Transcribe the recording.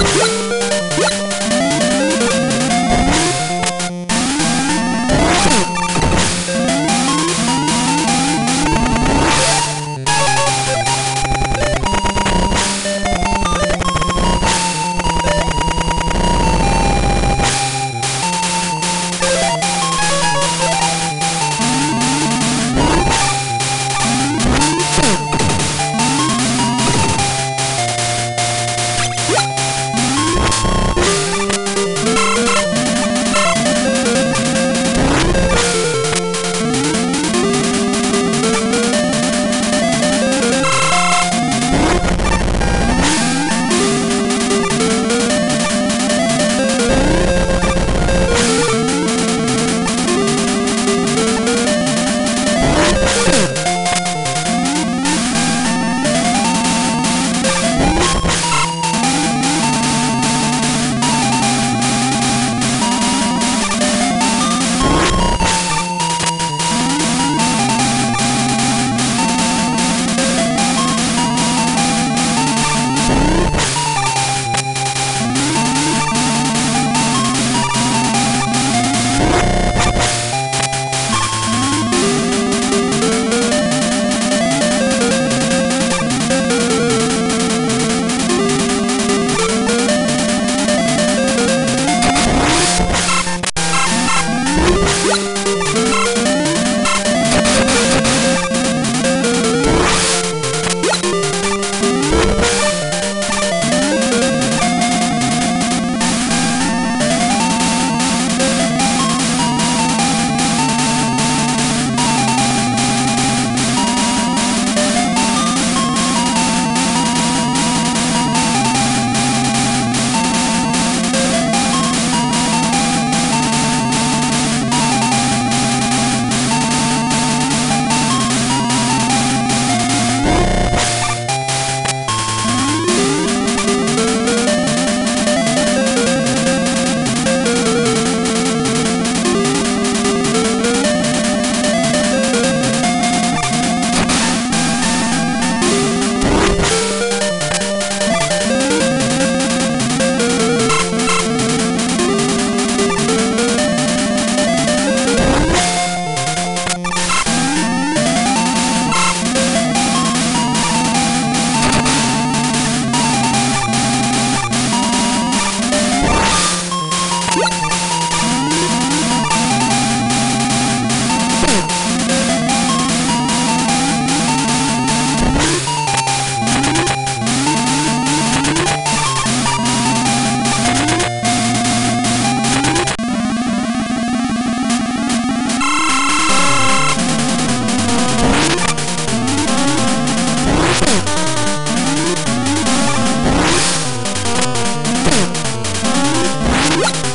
What? you